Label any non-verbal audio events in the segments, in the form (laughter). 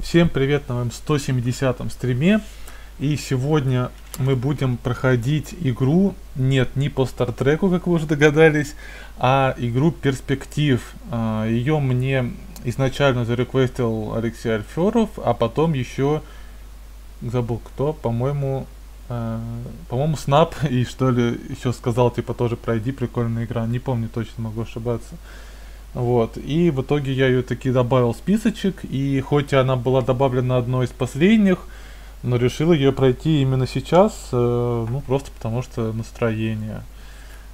Всем привет на моем 170 стриме. И сегодня мы будем проходить игру, нет, не по Стартреку, как вы уже догадались, а игру Перспектив. А, Ее мне изначально зареквестил Алексей Альферов, а потом еще забыл кто, по-моему, э, по-моему, Снап и что ли еще сказал, типа тоже пройди, прикольная игра, не помню точно, могу ошибаться. Вот, и в итоге я ее таки добавил в списочек, и хоть она была добавлена одной из последних, но решил ее пройти именно сейчас, э, ну просто потому что настроение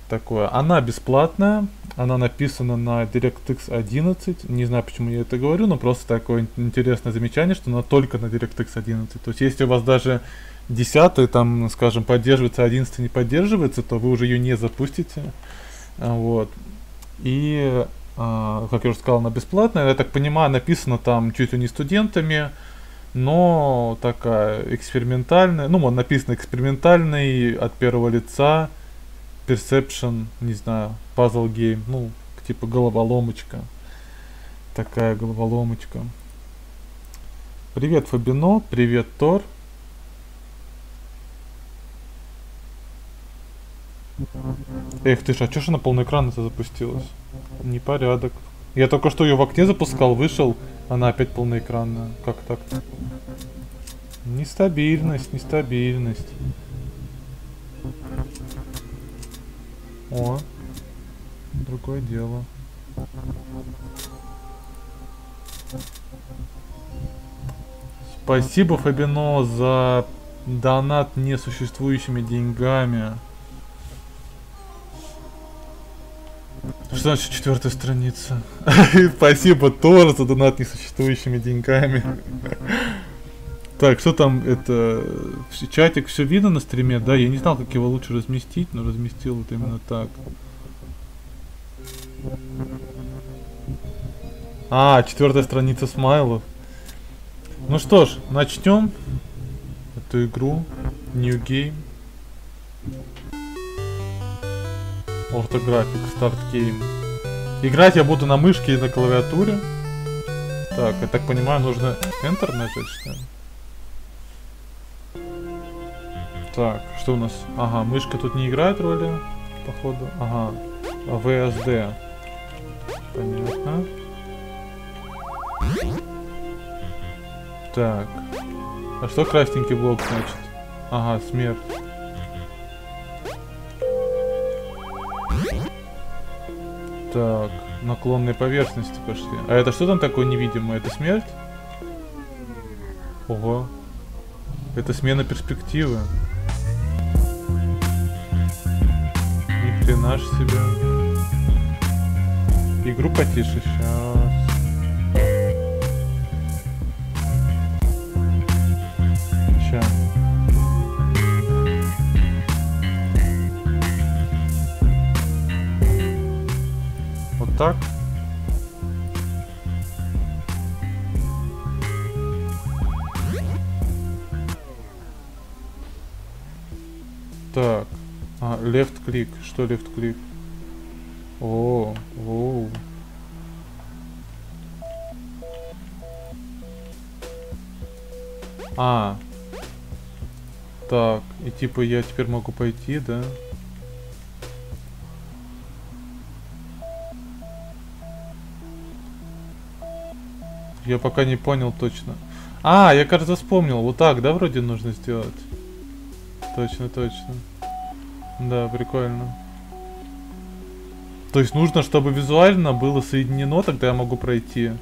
такое. Она бесплатная, она написана на DirectX 11, не знаю почему я это говорю, но просто такое интересное замечание, что она только на DirectX 11. То есть если у вас даже 10 там, скажем, поддерживается, 11 не поддерживается, то вы уже ее не запустите. Вот. И как я уже сказал, она бесплатная. Я так понимаю, написано там чуть ли не студентами, но такая экспериментальная. Ну, вот написано экспериментальный от первого лица, Perception, не знаю, пазл гейм, ну, типа головоломочка. Такая головоломочка. Привет, Фабино, привет, Тор. Эх ты ж, а чё ж на полный экран это запустилась? Непорядок. Я только что ее в окне запускал, вышел, она опять полноэкранная. Как так? Нестабильность, нестабильность. О, другое дело. Спасибо, Фабино, за донат несуществующими деньгами. Что значит четвертая страница? (laughs) Спасибо, Тор, за донат несуществующими деньгами. Так, что там, это, чатик все видно на стриме, да? Я не знал, как его лучше разместить, но разместил вот именно так. А, четвертая страница смайлов. Ну что ж, начнем эту игру. New Game. Ортографик, старт гейм. Играть я буду на мышке и на клавиатуре. Так, я так понимаю, нужно Enter нажать, что ли? Так, что у нас? Ага, мышка тут не играет роли, походу. Ага, VSD. Понятно. Так. А что красненький блок значит? Ага, смерть. Так, наклонные поверхности пошли. А это что там такое невидимое? Это смерть? Ого. Это смена перспективы. Ни хрена ж себе. Игру потише сейчас. Так. Так. А, left клик. Что left клик? О, о. А. Так, и типа я теперь могу пойти, да? Я пока не понял точно. А, я, кажется, вспомнил. Вот так, да, вроде нужно сделать? Точно, точно. Да, прикольно. То есть нужно, чтобы визуально было соединено, тогда я могу пройти.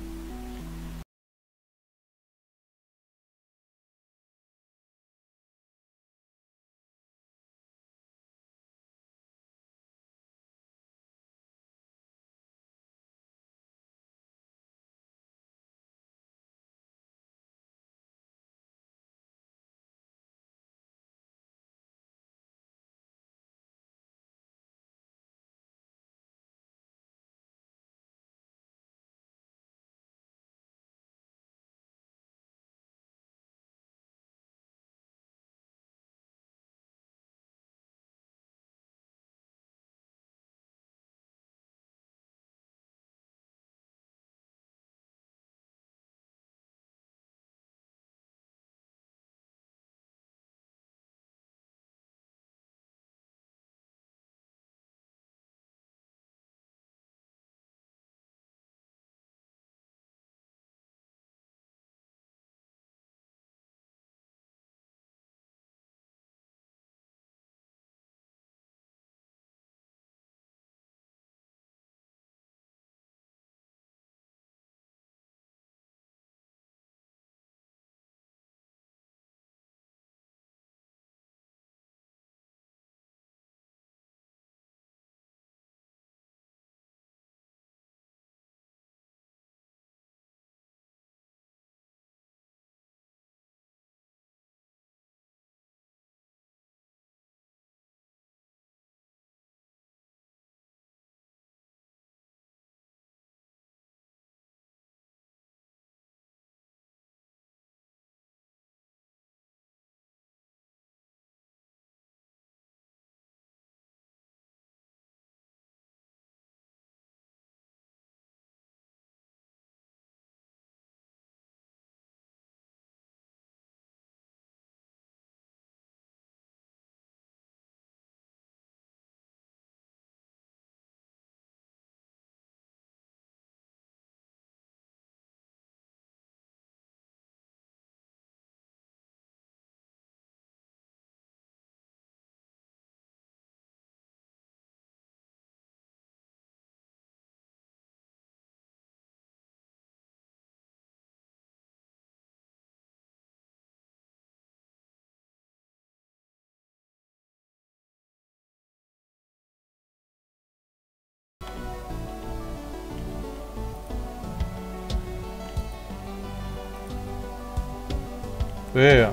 Э!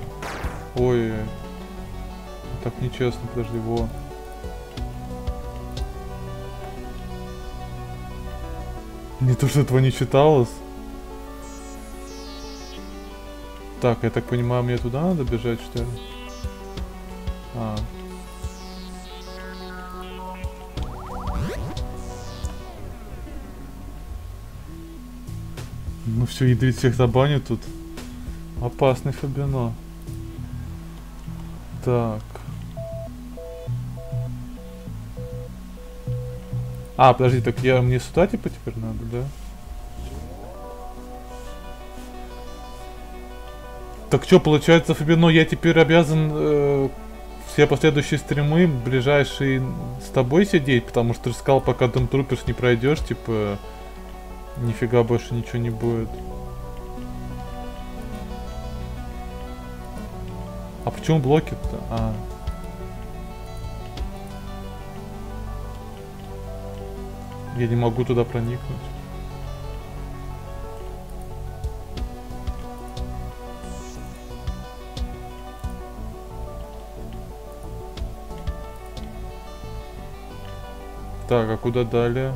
Ой, так нечестно, подожди, во. Не то, что этого не читалось. Так, я так понимаю, мне туда надо бежать, что ли? А. Ну все, ядрить всех забанит тут. Опасный Фабино. Так. А, подожди, так я мне сюда типа теперь надо, да? Так что, получается, Фабино, я теперь обязан э, все последующие стримы ближайшие с тобой сидеть, потому что ты сказал, пока Doom Troopers не пройдешь, типа, нифига больше ничего не будет. А почему блоки-то? А. Я не могу туда проникнуть. Так, а куда далее?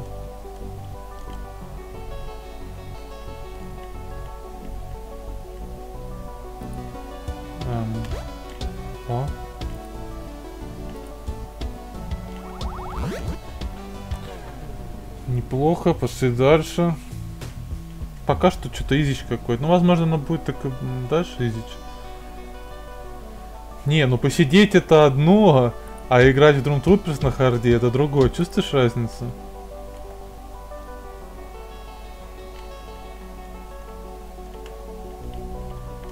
Неплохо, пошли дальше. Пока что что-то изич какой-то. Ну, возможно, оно будет так дальше изич. Не, ну посидеть это одно, а играть в Doom Troopers на харде это другое. Чувствуешь разницу?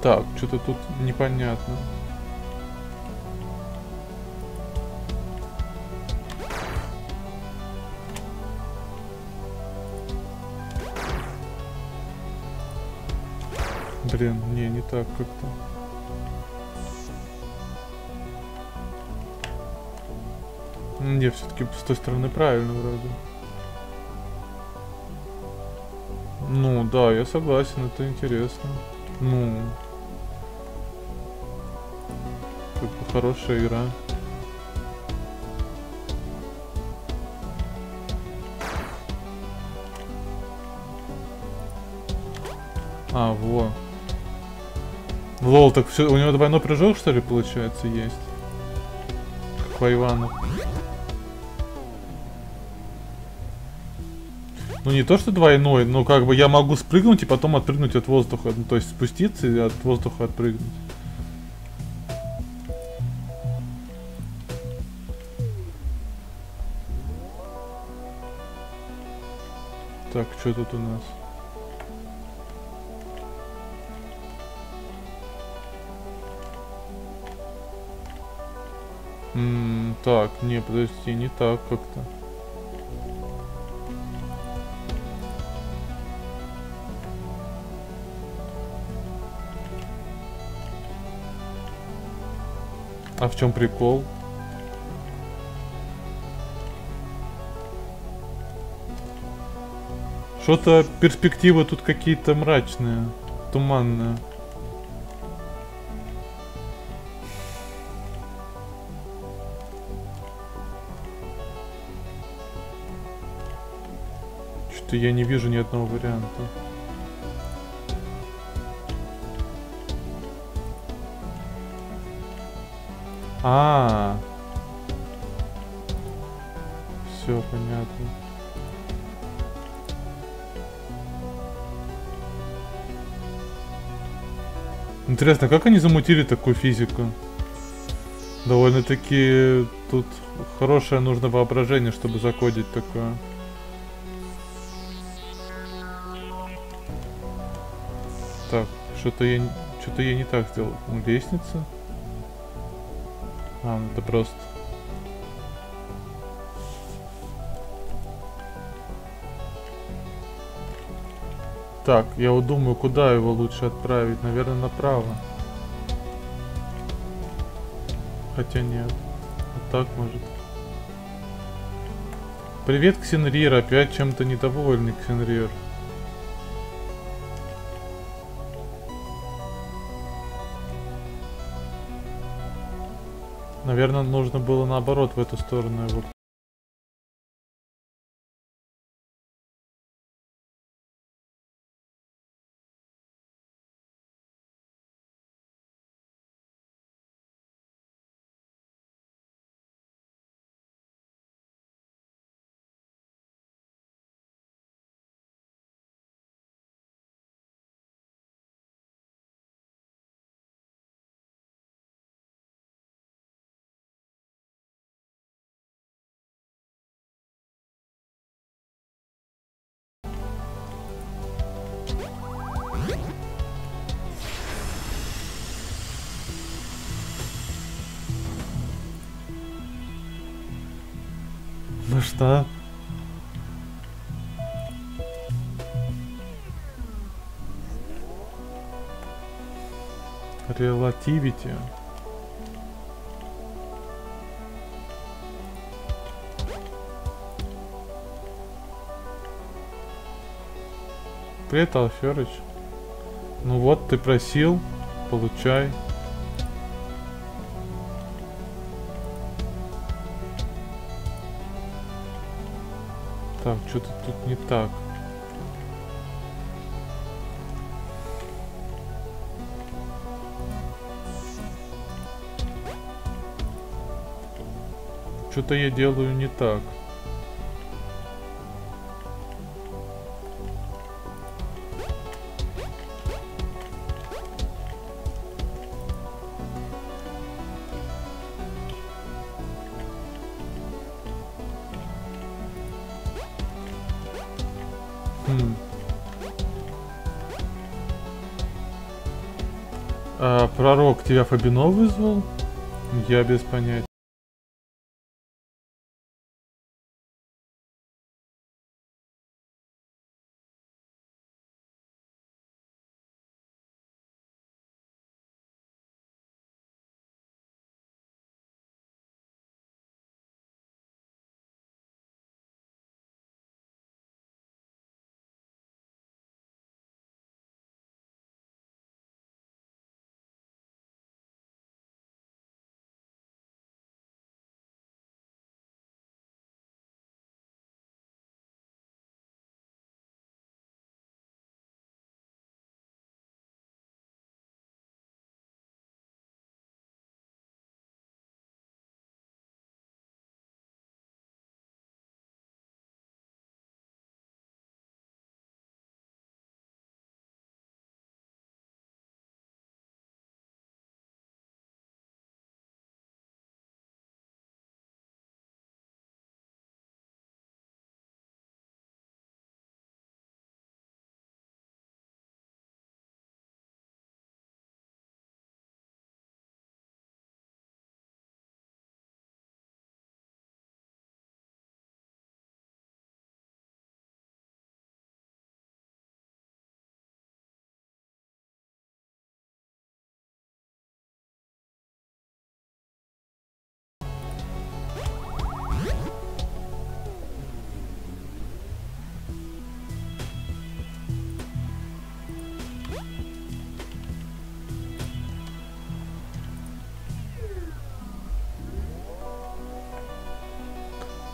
Так, что-то тут непонятно. Блин, не, не так как-то. Не, все-таки с той стороны правильно вроде. Ну, да, я согласен, это интересно. Ну, как бы хорошая игра. А, во. Лол, так все, у него двойной прыжок, что ли, получается, есть? Как по Ивану. Ну не то, что двойной, но как бы я могу спрыгнуть и потом отпрыгнуть от воздуха. Ну, то есть спуститься и от воздуха отпрыгнуть. Так, что тут у нас? Так, не, подожди, не так как-то. А в чем прикол? Что-то перспективы тут какие-то мрачные, туманные. Что-то я не вижу ни одного варианта. А, -а, -а. все понятно. Интересно, как они замутили такую физику? Довольно-таки тут хорошее нужно воображение, чтобы закодить такое. Что-то я что-то я не так сделал. Лестница. А, ну это просто... Так, я вот думаю, куда его лучше отправить. Наверное, направо. Хотя нет. Вот так может. Привет, Ксенрир. Опять чем-то недовольный, Ксенрир. Наверное, нужно было наоборот в эту сторону его. Что? Relativity. Привет, Алферыч. Ну вот, ты просил, получай. Так, что-то тут не так. Что-то я делаю не так. Тебя Фабино вызвал? Я без понятия.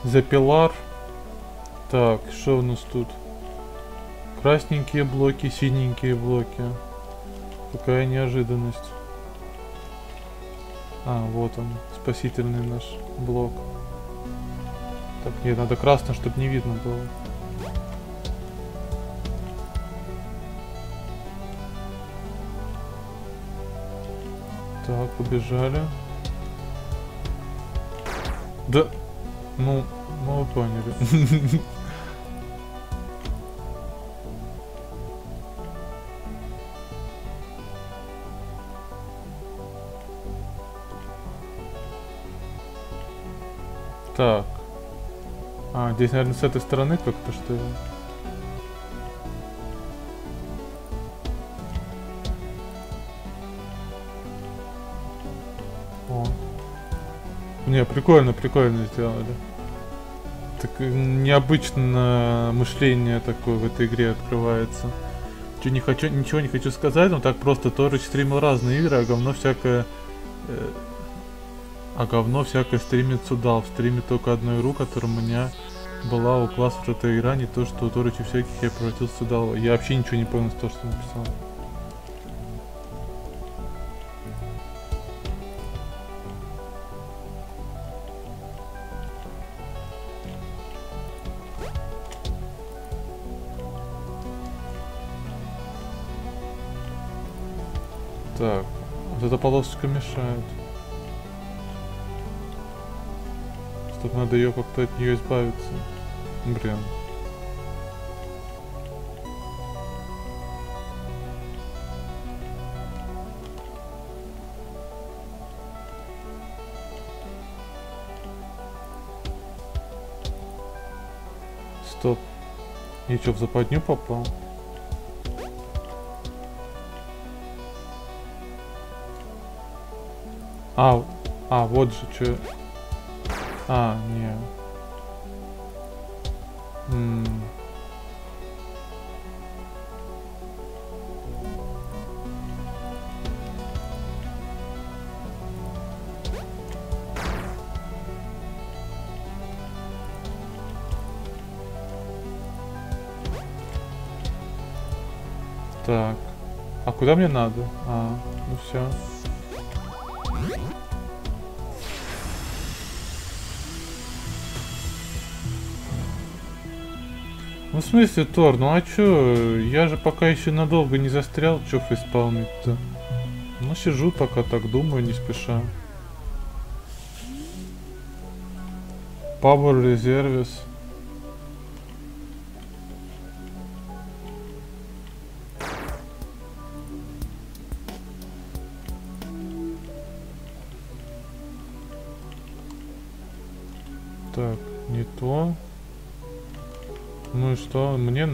За пилар. Так, что у нас тут? Красненькие блоки, синенькие блоки. Какая неожиданность. А, вот он, спасительный наш блок. Так, нет, надо красно, чтобы не видно было. Так, побежали. Да, ну, ну поняли. Так. А, здесь, наверное, с этой стороны как-то что ли? Не, прикольно, прикольно сделали. Так э, необычно мышление такое в этой игре открывается. Че не хочу, ничего не хочу сказать, но так просто Торыч стримил разные игры, а говно всякое э, А говно всякое стримит сюда. В стриме только одну игру, которая у меня была у класса эта игра, не то, что у Торичи всяких я превратился сюда. Я вообще ничего не понял с того, что написал. Полосочка мешает. Стоп, надо ее как-то от нее избавиться. Блин. Стоп. Я что, в западню попал? А, а, вот же что. А, не. М. Так. А куда мне надо? А, ну все. Ну в смысле, Тор, ну а чё? Я же пока еще надолго не застрял, чё фейспалмить-то? Ну сижу пока так думаю, не спеша. Power Reservis.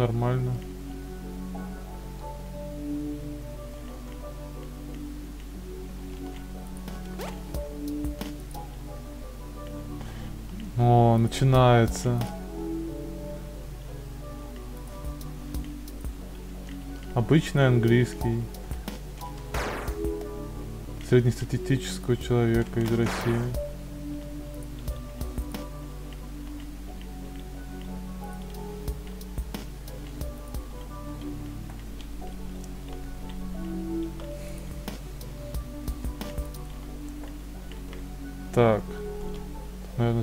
Нормально. О, начинается. Обычный английский. Среднестатистического человека из России.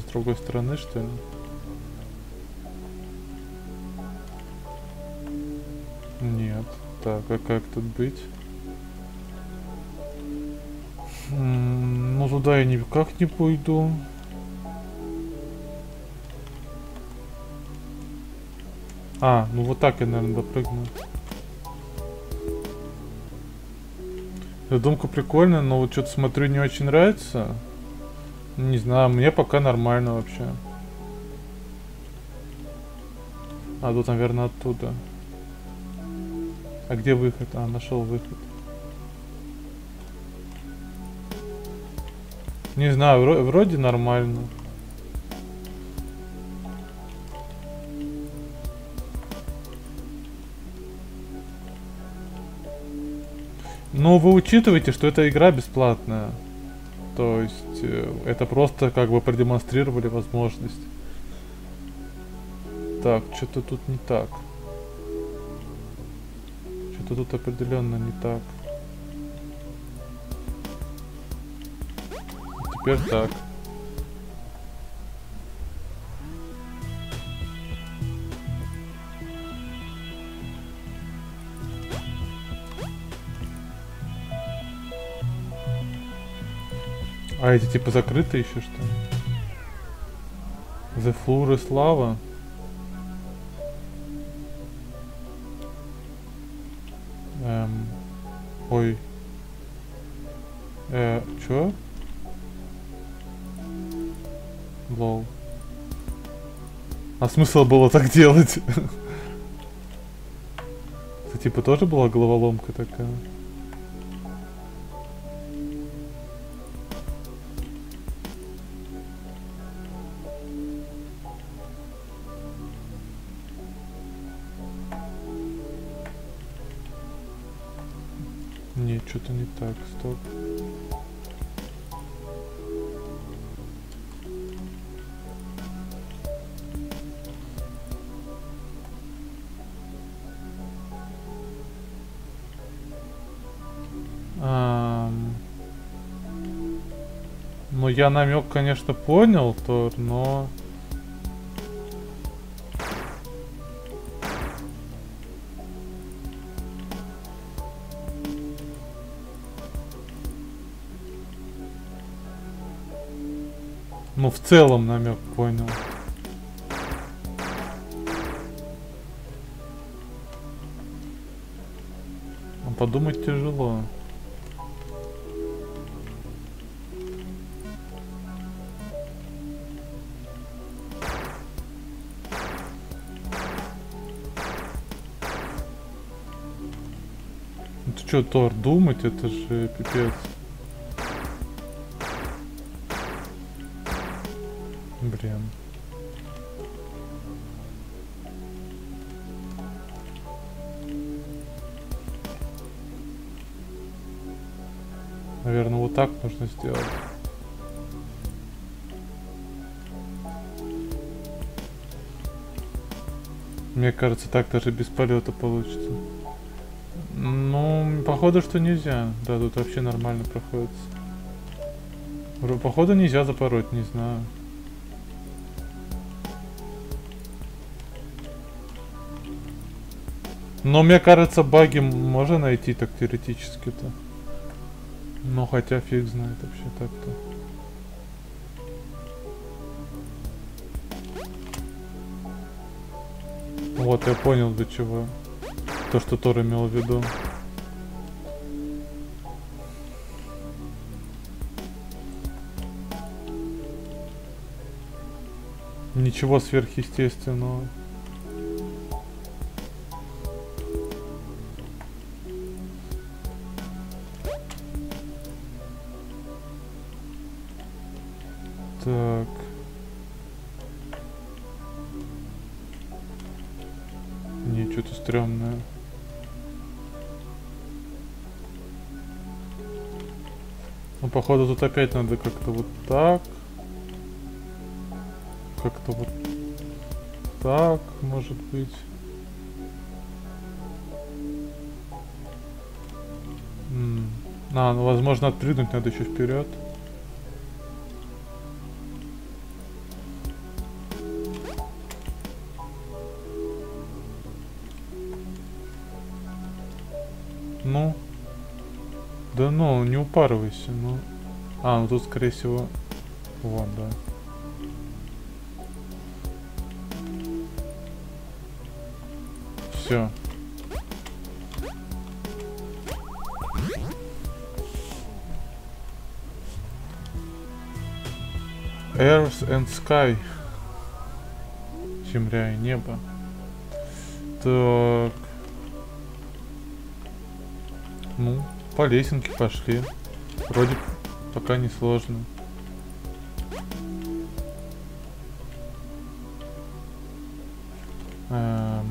С другой стороны, что ли? Нет. Так, а как тут быть? М, Ну, туда я никак не пойду. А, ну вот так я, наверное, допрыгну. Задумка прикольная, но вот что-то смотрю не очень нравится. Не знаю, мне пока нормально вообще. А тут, наверное, оттуда. А где выход? А, нашел выход. Не знаю, вро- вроде нормально. Но вы учитываете, что эта игра бесплатная. То есть э, это просто как бы продемонстрировали возможность. Так, что-то тут не так. Что-то тут определенно не так. Теперь так. А эти типа закрыты еще что ли? The Floor is Lava? Эм, ой. Э, чё? Лол. А смысл было так делать? (laughs) Это типа тоже была головоломка такая? что-то не так, стоп. Ну, я намек, конечно, понял, то, но... Ну, в целом намек понял. А подумать тяжело. Ну ты что, Тор, думать, это же пипец. Нужно сделать. Мне кажется, так даже без полета получится. Ну, походу, что нельзя. Да, тут вообще нормально проходится. Походу нельзя запороть, не знаю. Но мне кажется, баги можно найти так теоретически-то. Но хотя фиг знает вообще так-то. Вот, я понял до чего. То, что Тор имел в виду. Ничего сверхъестественного. Не, что-то стрёмное. Ну, походу, тут опять надо как-то вот так. Как-то вот так, может быть. М -м. А, ну, возможно, отпрыгнуть надо еще вперед. Не упарывайся, ну. А, ну тут, скорее всего, вон, да. Все. Earth and Sky. Земля и небо. Так. Ну, по лесенке пошли. Вроде пока не сложно. Эм...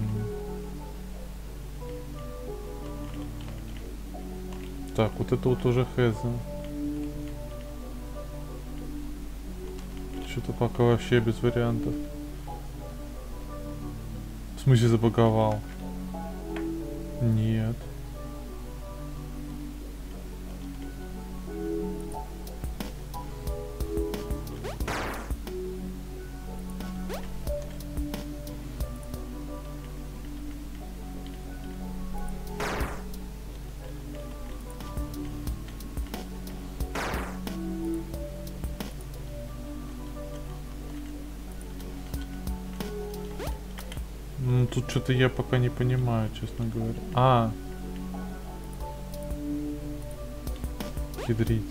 Так, вот это вот уже Хэза. Что-то пока вообще без вариантов. В смысле забаговал? Нет. Что-то я пока не понимаю, честно говоря. А. Хидрить.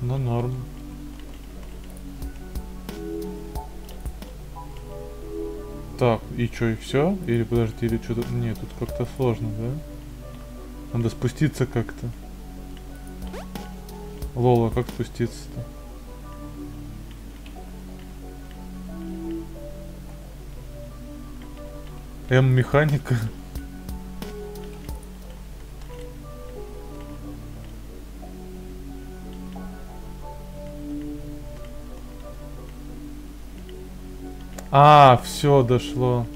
Ну норм. Так, и чё, и все? Или подожди, или что-то... Нет, тут как-то сложно, да? Надо спуститься как-то. Лола, как спуститься-то? М-механика. А, все дошло.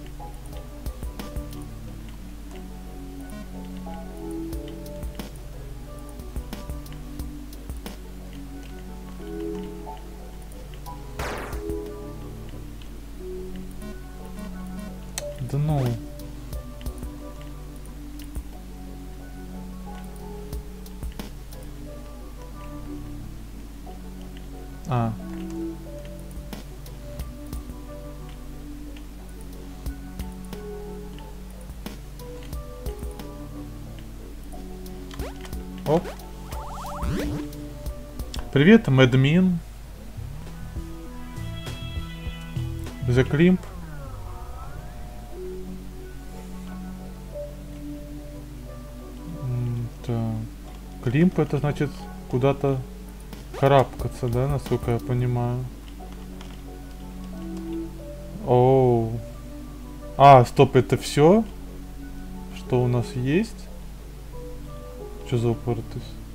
Привет, Мэдмин. The Так. Климп это значит куда-то карабкаться, да, насколько я понимаю. Оу. А, стоп, это все? Что у нас есть? Что за упоротость?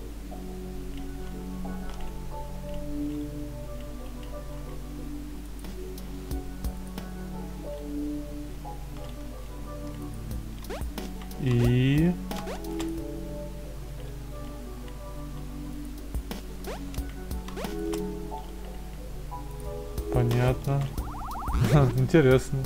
И... Понятно. (laughs) Интересно.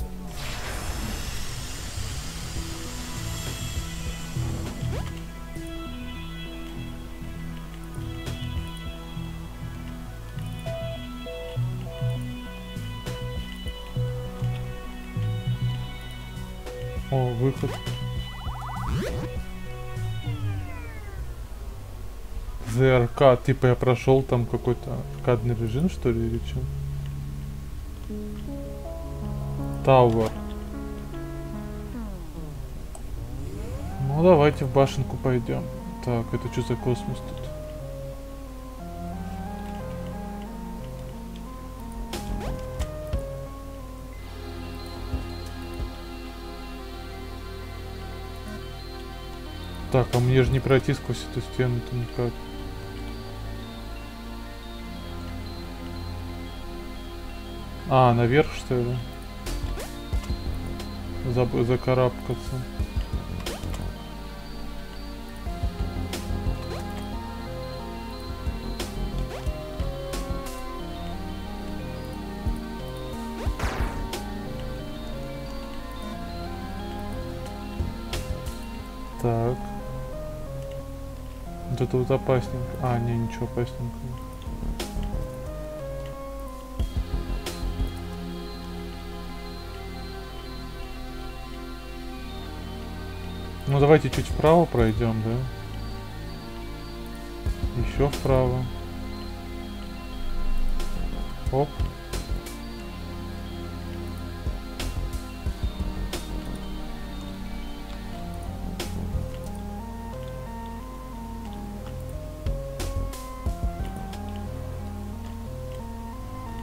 ЗРК, типа я прошел там какой-то аркадный режим, что ли, или что? Тауэр. Ну давайте в башенку пойдем. Так, это что за космос тут? Так, а мне же не пройти сквозь эту стену-то никак. А, наверх что ли? Заб закарабкаться. Так. Вот это вот опасненько. А, не, ничего опасненького. Ну давайте чуть вправо пройдем, да? Еще вправо. Оп.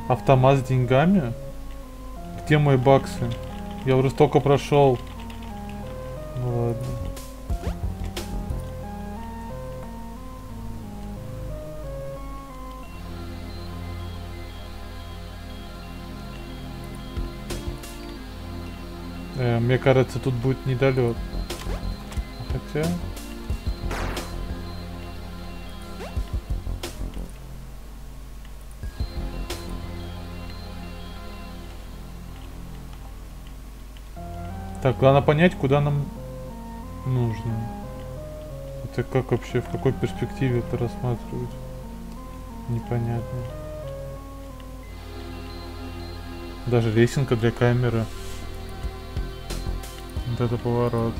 Автомат с деньгами? Где мои баксы? Я уже столько прошел. Мне кажется, тут будет недолет. Хотя... Так, главное понять, куда нам нужно. Это как вообще, в какой перспективе это рассматривать? Непонятно. Даже лесенка для камеры. Вот это поворот.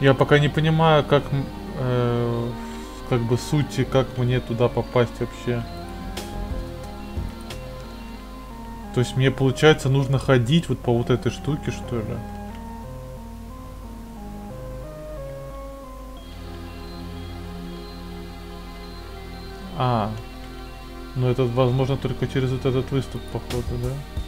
Я пока не понимаю, как, э, как бы сути, как мне туда попасть вообще. То есть мне получается нужно ходить вот по вот этой штуке, что ли? А, ну это возможно только через вот этот выступ, походу, да?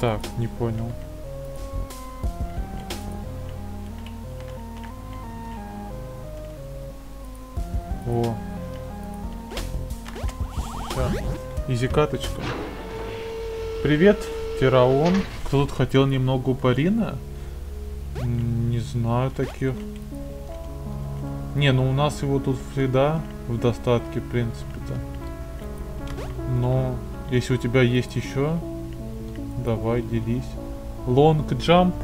Так, не понял. О. Все. Изи каточка. Привет, Тираон. Кто тут хотел немного упарина? Не знаю таких. Не, ну у нас его тут всегда в достатке, в принципе, да. Но если у тебя есть еще, давай, делись. Лонг джамп.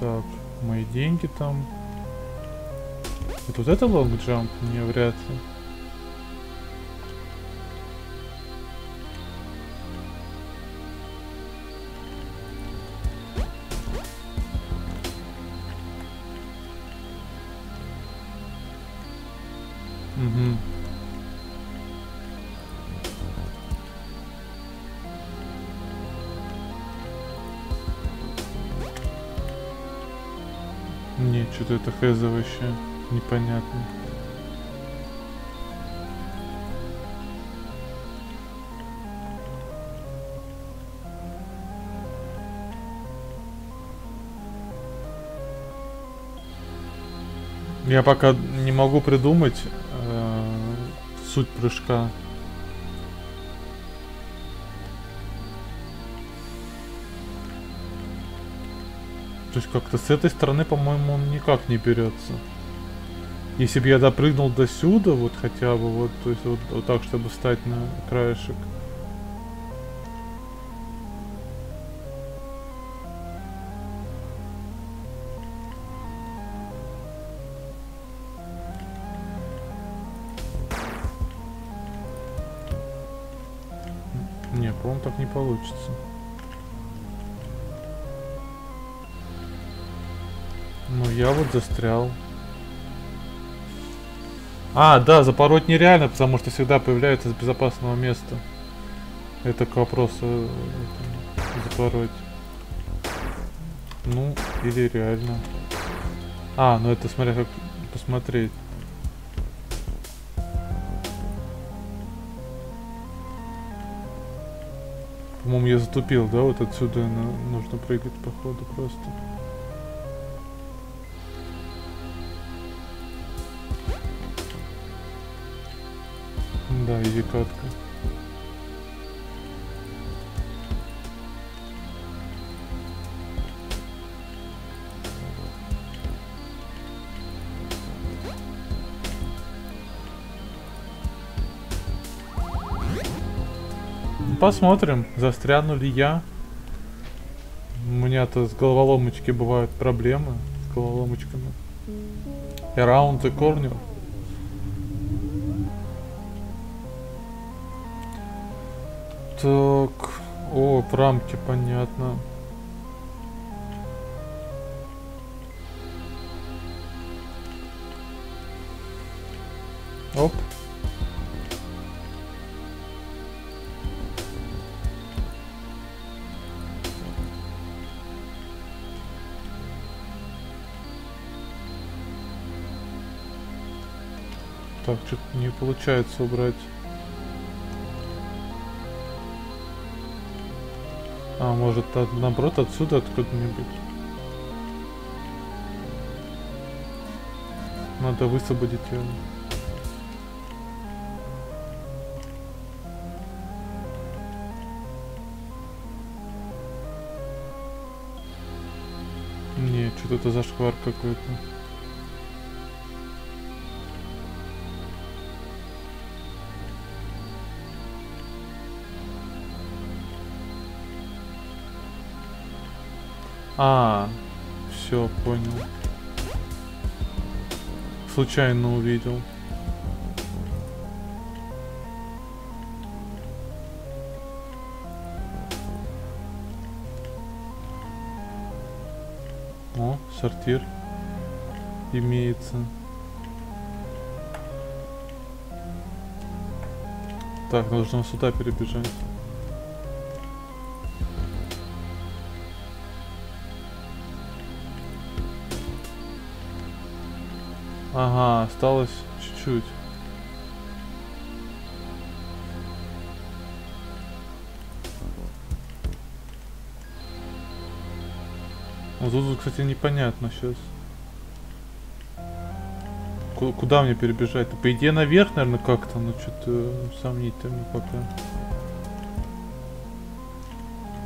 Так, мои деньги там. Это вот это лонг джамп? Не, вряд ли. Вообще непонятно. Я пока не могу придумать э, суть прыжка. То есть как-то с этой стороны, по-моему, он никак не берется. Если бы я допрыгнул до сюда, вот хотя бы вот, то есть вот, вот так, чтобы встать на краешек. Не, по-моему, так не получится. Ну, я вот застрял. А, да, запороть нереально, потому что всегда появляется с безопасного места. Это к вопросу э, запороть. Ну, или реально. А, ну это смотря как посмотреть. По-моему, я затупил, да? Вот отсюда нужно прыгать, походу, просто. Да, изи катка. Посмотрим, застряну ли я. У меня-то с головоломочки бывают проблемы с головоломочками. Around the corner. Так, о, в рамке, понятно. Оп. Так, что-то не получается убрать. От, наоборот, отсюда откуда-нибудь. Надо высвободить ее. Не, что-то это зашквар какой-то. А, все, понял. Случайно увидел. О, сортир имеется. Так, нужно сюда перебежать. Ага, осталось чуть-чуть. Вот тут, кстати, непонятно сейчас. Куда мне перебежать? По идее наверх, наверное, как-то, но что-то сомнительно пока.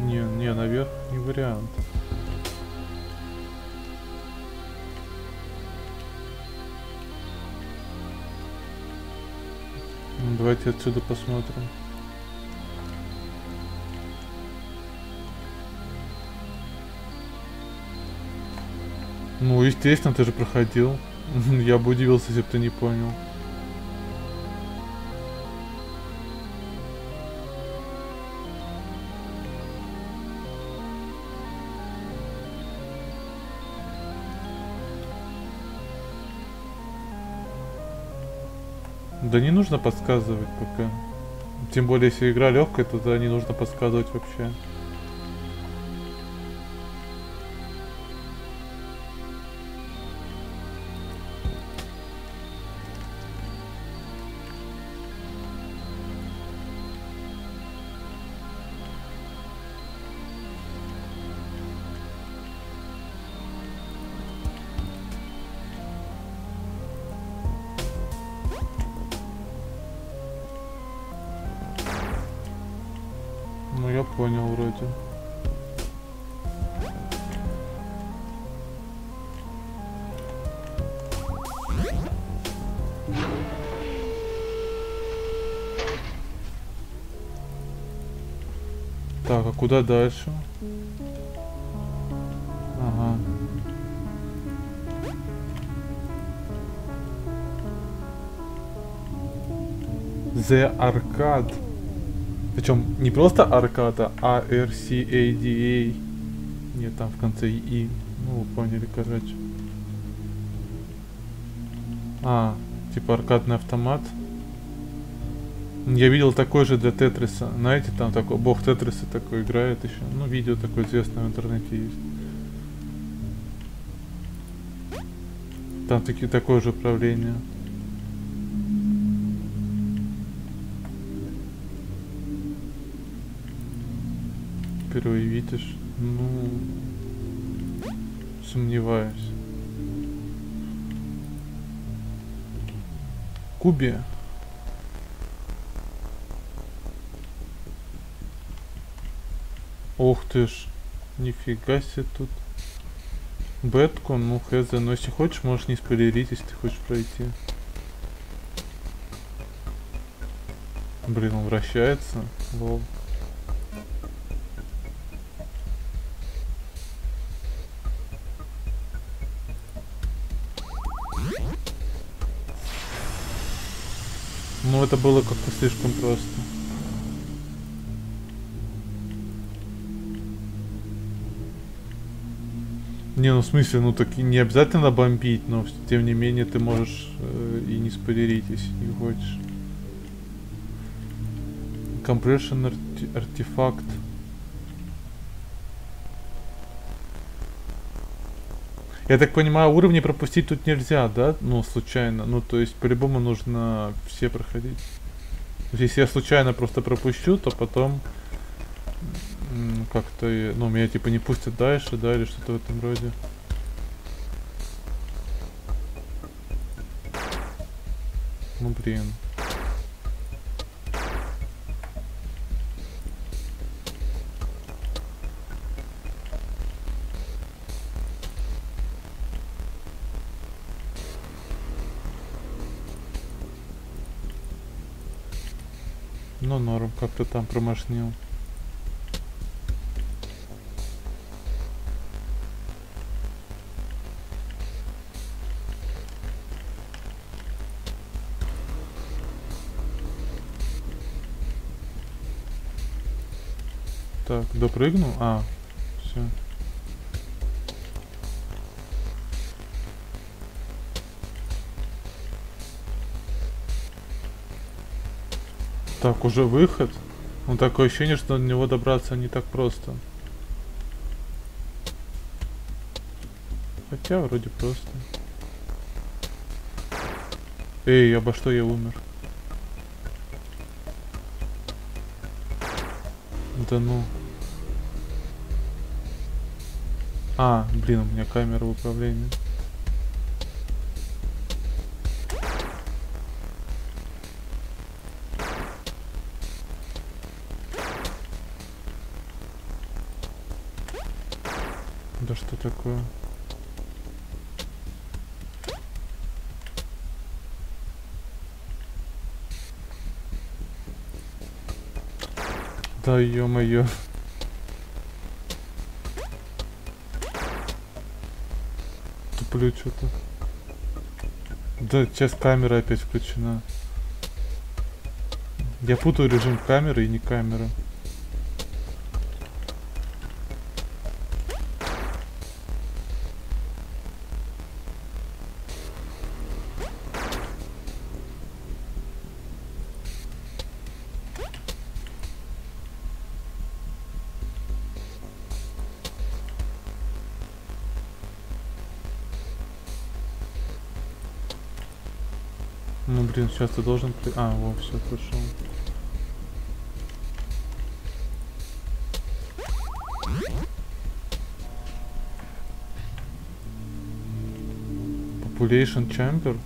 Не, не, наверх не вариант. Давайте отсюда посмотрим. Ну, естественно, ты же проходил. (laughs) Я бы удивился, если бы ты не понял. Да не нужно подсказывать пока. Тем более, если игра легкая, то да, не нужно подсказывать вообще. Куда дальше? Ага. The Arcade. Причем не просто аркада, а RCADA. Нет, там в конце И. Ну, вы поняли, короче. А, типа аркадный автомат. Я видел такой же для Тетриса. Знаете, там такой бог Тетриса такой играет еще. Ну, видео такое известное в интернете есть. Там таки, такое же управление. Впервые видишь? Ну, сомневаюсь. Кубе Ух ты ж. Нифига себе тут. Бетку, ну хз, но если хочешь, можешь не спойлерить, если ты хочешь пройти. Блин, он вращается. Лол. Ну это было как-то слишком просто. Не, ну в смысле, ну так не обязательно бомбить, но тем не менее ты можешь э, и не спойлерить, если не хочешь. Compression арти артефакт. Я так понимаю, уровни пропустить тут нельзя, да? Ну, случайно. Ну, то есть, по-любому нужно все проходить. Если я случайно просто пропущу, то потом как-то, ну, меня типа не пустят дальше, да, или что-то в этом роде. Ну, блин. Ну, норм, как то там промашнил. Допрыгнул? А, все. Так, уже выход? Ну, такое ощущение, что до него добраться не так просто. Хотя, вроде просто. Эй, обо что я умер? Да ну. А, блин, у меня камера в управлении. Да что такое? Да ё-моё. Туплю что-то. Да, сейчас камера опять включена. Я путаю режим камеры и не камеры. Сейчас ты должен... А, во, все, пришел. Population Chamber?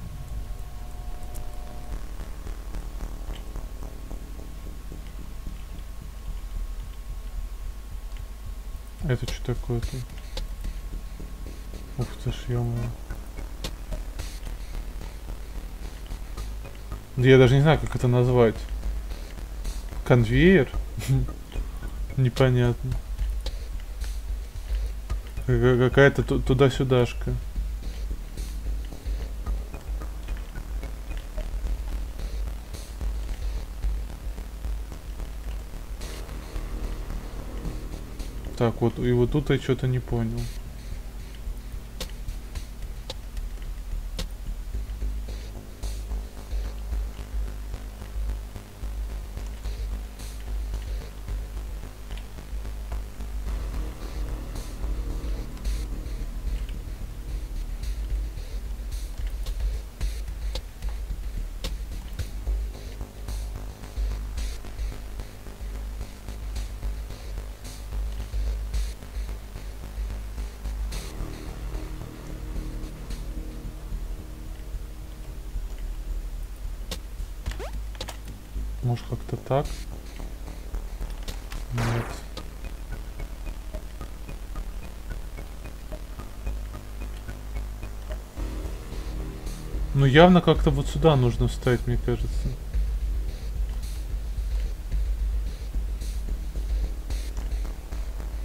Это что такое-то? Ух ты ж, Я даже не знаю, как это назвать. Конвейер? (laughs) Непонятно. Ка- Какая-то ту- туда-сюдашка. Так, вот, и вот тут я что-то не понял. Может как-то так? Нет. Ну явно как-то вот сюда нужно вставить, мне кажется.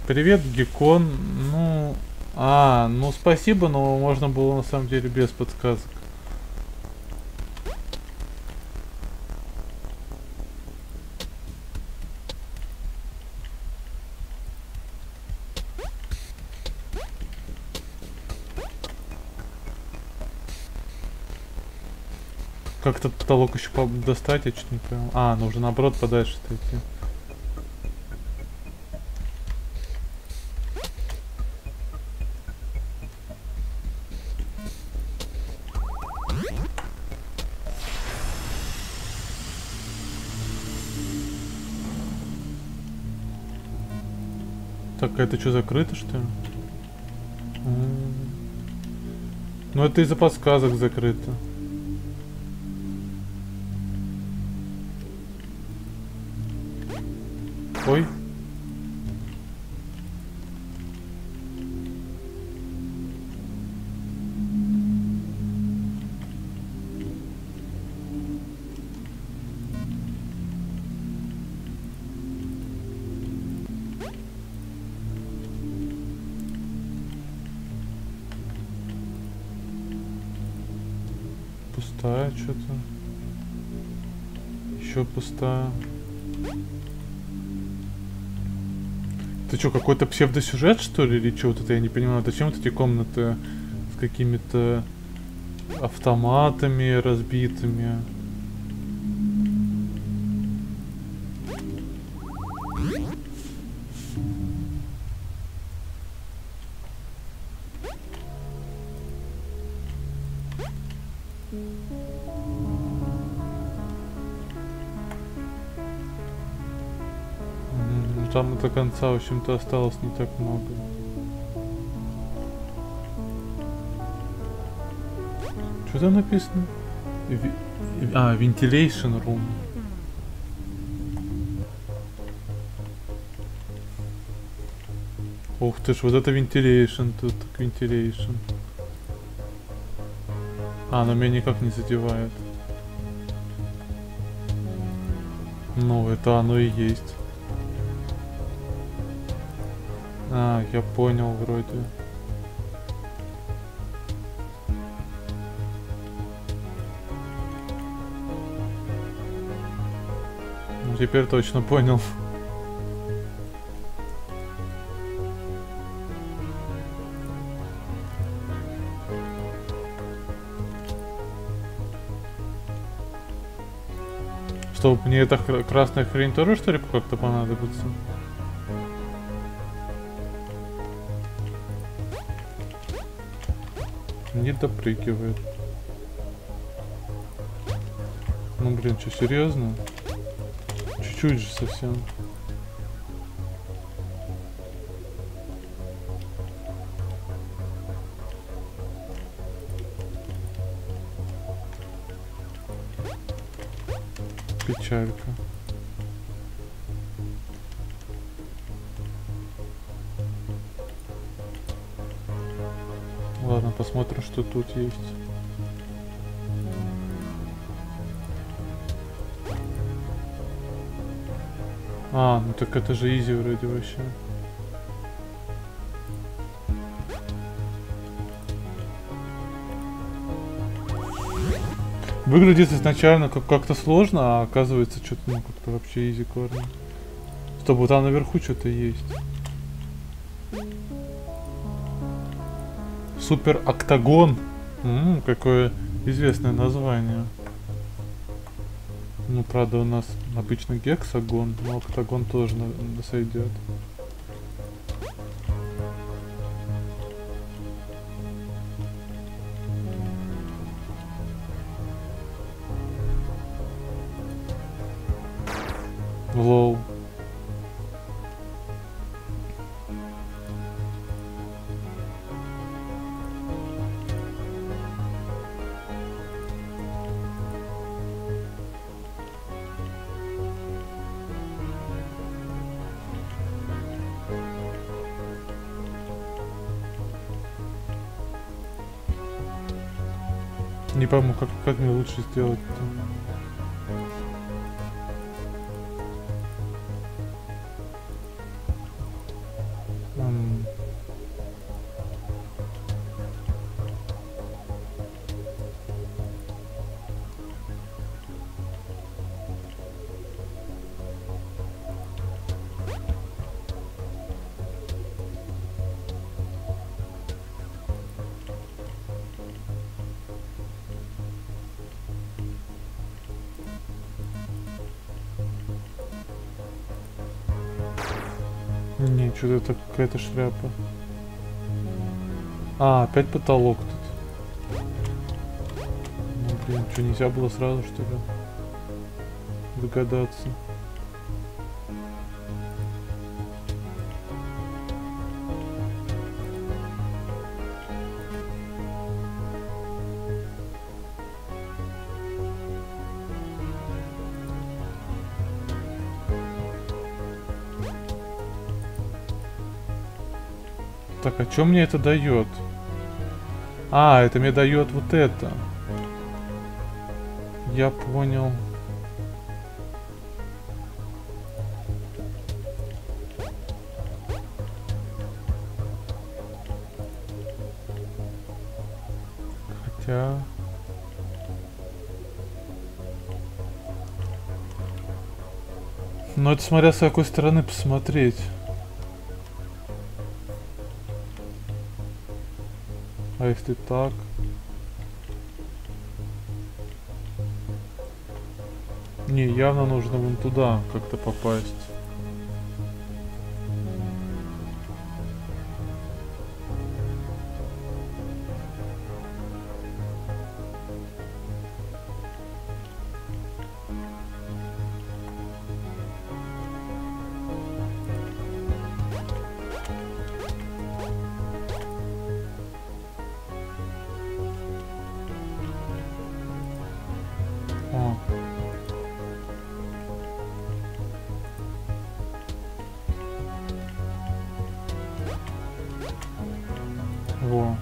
Привет, Гекон. Ну, а, ну спасибо, но можно было на самом деле без подсказок. Как этот потолок еще достать, я что-то не понял. А, нужно наоборот подальше идти. Так, а это что, закрыто, что ли? Ну это из-за подсказок закрыто. Ой. Пустая что-то. Еще пустая. Ты что, какой-то псевдосюжет, что ли, или что? Вот это я не понимаю. Зачем вот эти комнаты с какими-то автоматами разбитыми? До конца, в общем-то, осталось не так много. Что там написано? Ви- А, ventilation room. Ух ты ж, вот это ventilation, тут ventilation. А, но меня никак не задевает. Ну, это оно и есть. Я понял вроде. Ну, теперь точно понял. Что, мне эта кра- красная хрень тоже, что ли, как-то понадобится? Не допрыгивает. Ну, блин, что, серьезно? Чуть-чуть же совсем. Печалька. Что тут есть. А, ну так это же изи вроде вообще. Выглядит изначально как- как-то сложно, а оказывается что-то ну как-то вообще изи корни. Вот там наверху что-то есть. Супер Октагон. М, какое известное название. Ну, правда, у нас обычно гексагон, но октагон тоже сойдет. Пойму, как, как мне лучше сделать Не, что-то это какая-то шляпа. А, опять потолок тут. Ну, блин, что, нельзя было сразу, что ли? Догадаться. Что мне это дает? А, это мне дает вот это. Я понял. Хотя... Ну это смотря с какой стороны посмотреть. Если так? Не, явно нужно вон туда как-то попасть. Во.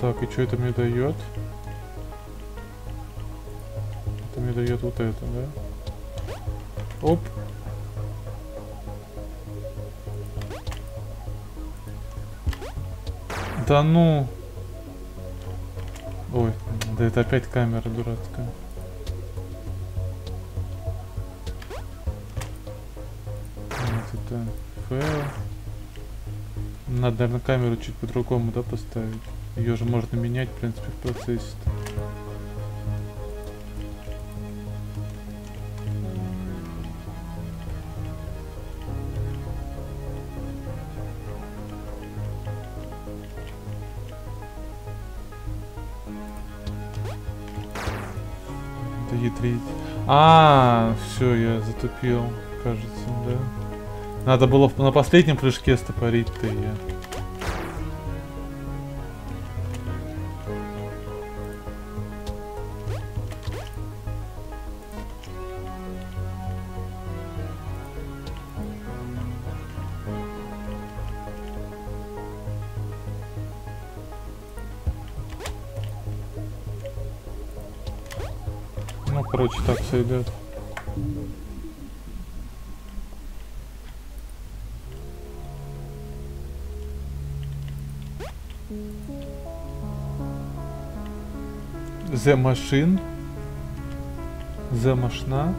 Так, и что это мне дает? Это мне дает вот это, да? Оп. Да ну. Ой, да это опять камера дурацкая. Это фейл. Надо, наверное, камеру чуть по-другому, да, поставить. Ее же можно менять, в принципе, в процессе. -то. Это E3. А, все, я затупил, кажется, да. Надо было на последнем прыжке стопорить-то я. Так сойдет. The Machine. The Машна.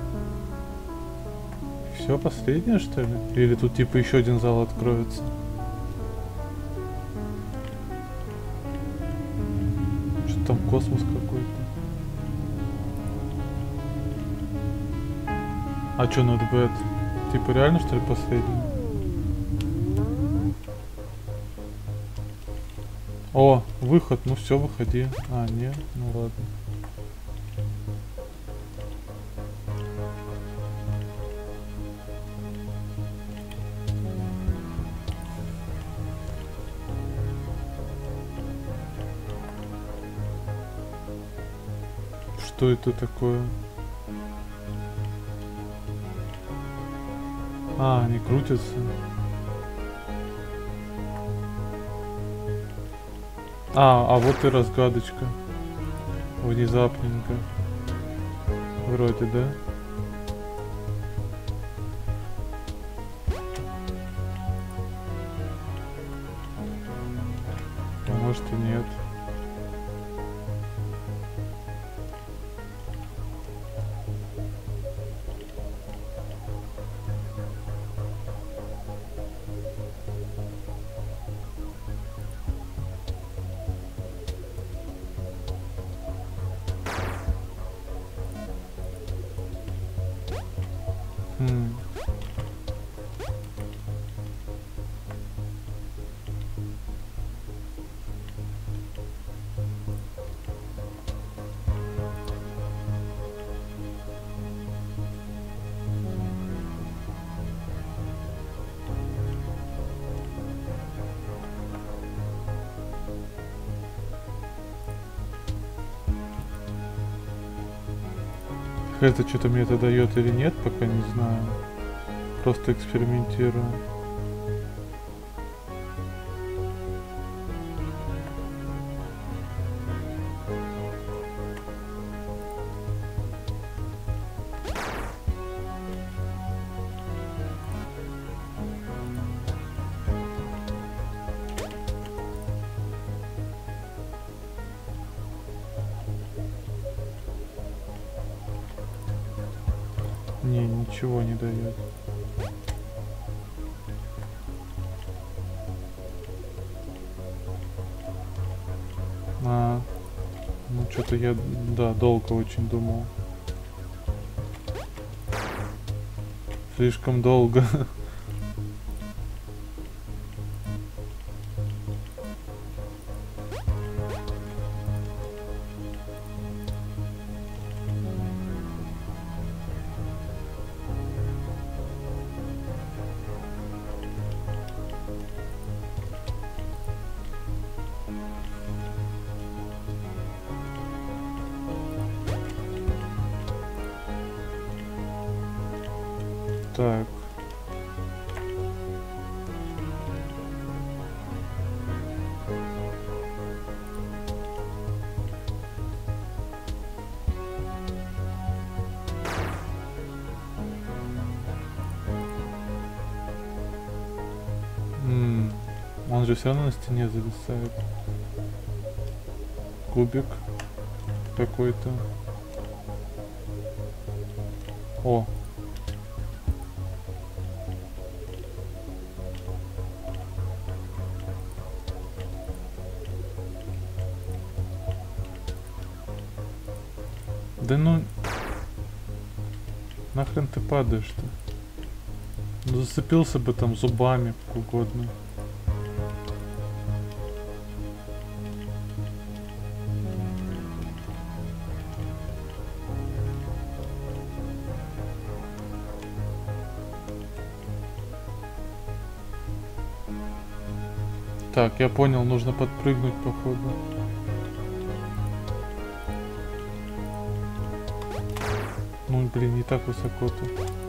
Все, последнее, что ли? Или тут типа еще один зал откроется? Что там космос какой-то? А чё not bad? Типа реально что ли последний? О, выход, ну все, выходи. А, нет, ну ладно. Что это такое? А, они крутятся. А, а вот и разгадочка. Внезапненько. Вроде, да? Это что-то мне это дает или нет, пока не знаю. Просто экспериментирую. Не, ничего не дает. А, ну что-то я, да, долго очень думал. Слишком долго. (laughs) же все равно на стене зависает. Кубик какой-то. О. Да ну... Нахрен ты падаешь-то? Зацепился бы там зубами, как угодно. Так, я понял, нужно подпрыгнуть, походу. Ну, блин, не так высоко-то. Да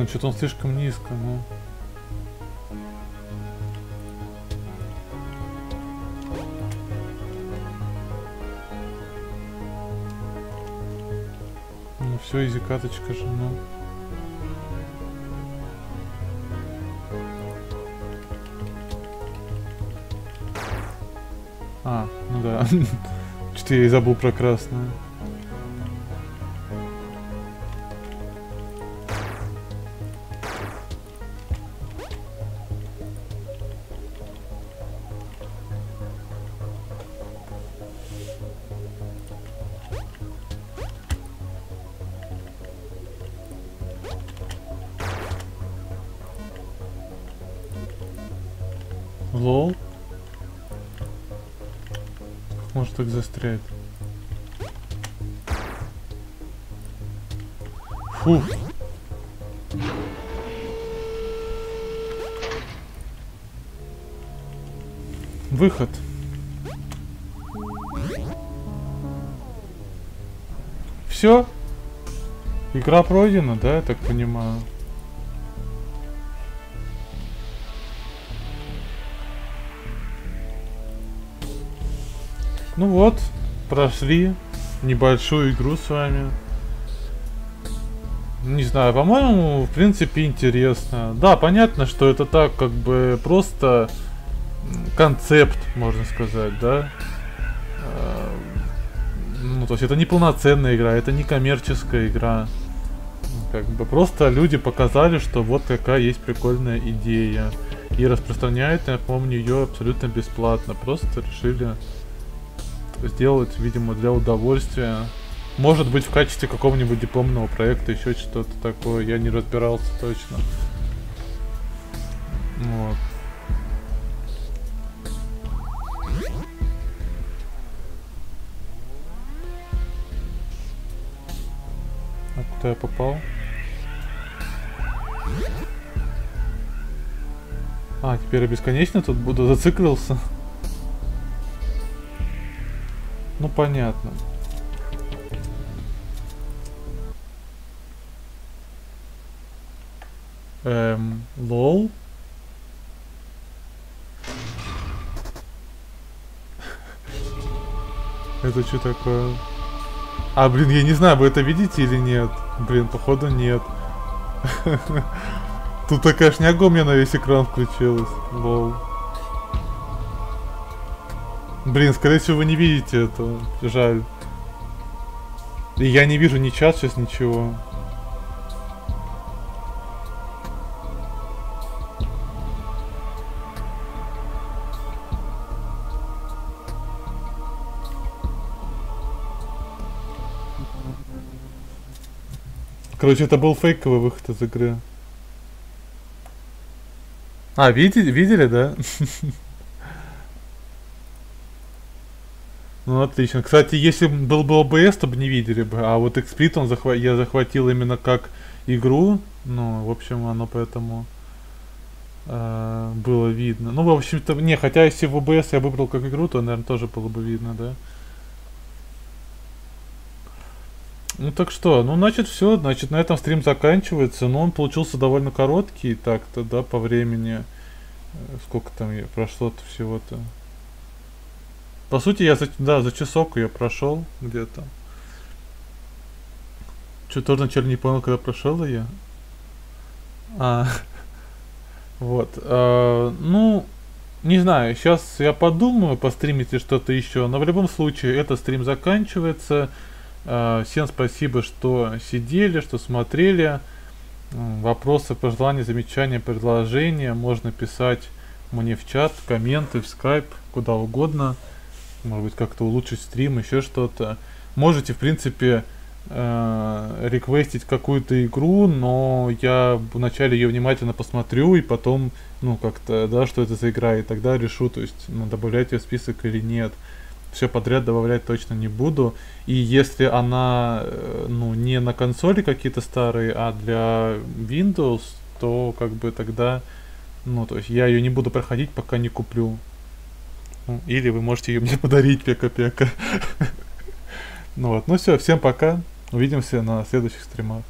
Блин, что-то он слишком низко, ну. Ну все, изи каточка же, ну. А, ну да. (laughs) Что-то я и забыл про красную. Застрять. Фух. Выход. Все? Игра пройдена, да, я так понимаю? Ну вот, прошли небольшую игру с вами. Не знаю, по-моему, в принципе, интересно. Да, понятно, что это так, как бы, просто концепт, можно сказать, да? А, ну, то есть это не полноценная игра, это не коммерческая игра. Как бы просто люди показали, что вот какая есть прикольная идея. И распространяют, я помню, ее абсолютно бесплатно. Просто решили сделать, видимо, для удовольствия. Может быть, в качестве какого-нибудь дипломного проекта, еще что-то такое. Я не разбирался точно. Вот. А куда я попал? А, теперь я бесконечно тут буду зациклился. Ну понятно. Эм, лол? (laughs) Это что такое? А, блин, я не знаю, вы это видите или нет. Блин, походу нет. (laughs) Тут такая шняга у меня на весь экран включилась. Лол. Блин, скорее всего, вы не видите это. Жаль. И я не вижу ни чат сейчас, ничего. Короче, это был фейковый выход из игры. А, видели, видели, да? (laughs) Ну, отлично. Кстати, если был бы OBS, то бы не видели бы. А вот Xsplit он захва я захватил именно как игру. Ну, в общем, оно поэтому э, было видно. Ну, в общем-то, не, хотя если в OBS я выбрал как игру, то, наверное, тоже было бы видно, да. Ну так что, ну значит все, значит на этом стрим заканчивается, но он получился довольно короткий так-то, да, по времени. Э, сколько там прошло-то всего-то? По сути, я за, да, за часок ее прошел где-то. Что, тоже вначале не понял, когда прошел ее? А, (laughs) вот. А, ну, не знаю, сейчас я подумаю, постримить ли что-то еще, но в любом случае, этот стрим заканчивается. Э, всем спасибо, что сидели, что смотрели. Вопросы, пожелания, замечания, предложения можно писать мне в чат, в комменты, в скайп, куда угодно. Может быть, как-то улучшить стрим, еще что-то. Можете, в принципе, э, реквестить какую-то игру, но я вначале ее внимательно посмотрю и потом, ну, как-то, да, что это за игра, и тогда решу, то есть, ну, добавлять ее в список или нет все подряд добавлять точно не буду. И если она, э, ну, не на консоли какие-то старые, а для Windows, то как бы тогда, ну, то есть я ее не буду проходить, пока не куплю. Или вы можете ее мне подарить, пека-пека. (laughs) Ну вот, ну все, всем пока. Увидимся на следующих стримах.